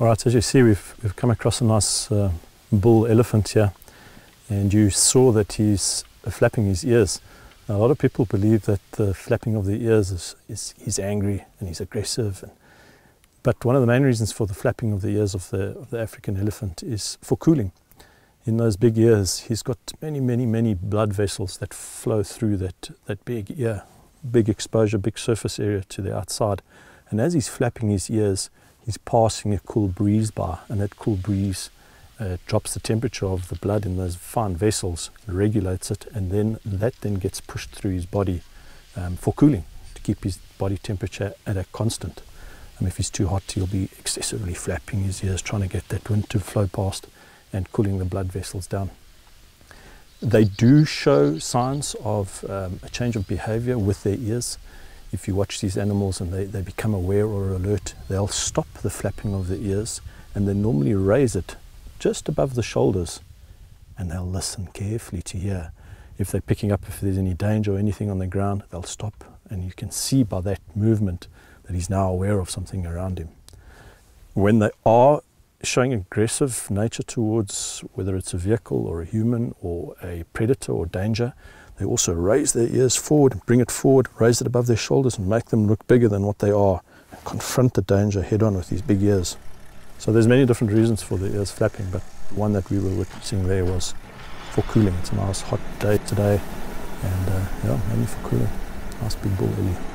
All right, as you see, we've, we've come across a nice uh, bull elephant here, and you saw that he's flapping his ears. Now, a lot of people believe that the flapping of the ears is, is he's angry and he's aggressive. And, but one of the main reasons for the flapping of the ears of the, of the African elephant is for cooling. In those big ears, he's got many, many, many blood vessels that flow through that, that big ear, big exposure, big surface area to the outside. And as he's flapping his ears, he's passing a cool breeze by, and that cool breeze uh, drops the temperature of the blood in those fine vessels, regulates it, and then that then gets pushed through his body um, for cooling to keep his body temperature at a constant. And if he's too hot, he'll be excessively flapping his ears, trying to get that wind to flow past and cooling the blood vessels down. They do show signs of um, a change of behavior with their ears. If you watch these animals and they, they become aware or alert, they'll stop the flapping of the ears and they normally raise it just above the shoulders and they'll listen carefully to hear. If they're picking up if there's any danger or anything on the ground, they'll stop and you can see by that movement that he's now aware of something around him. When they are showing aggressive nature towards whether it's a vehicle or a human or a predator or danger, they also raise their ears forward, bring it forward, raise it above their shoulders and make them look bigger than what they are and confront the danger head on with these big ears. So there's many different reasons for the ears flapping, but one that we were witnessing there was for cooling. It's a nice hot day today and uh, yeah, mainly for cooling. Nice big bull ellie.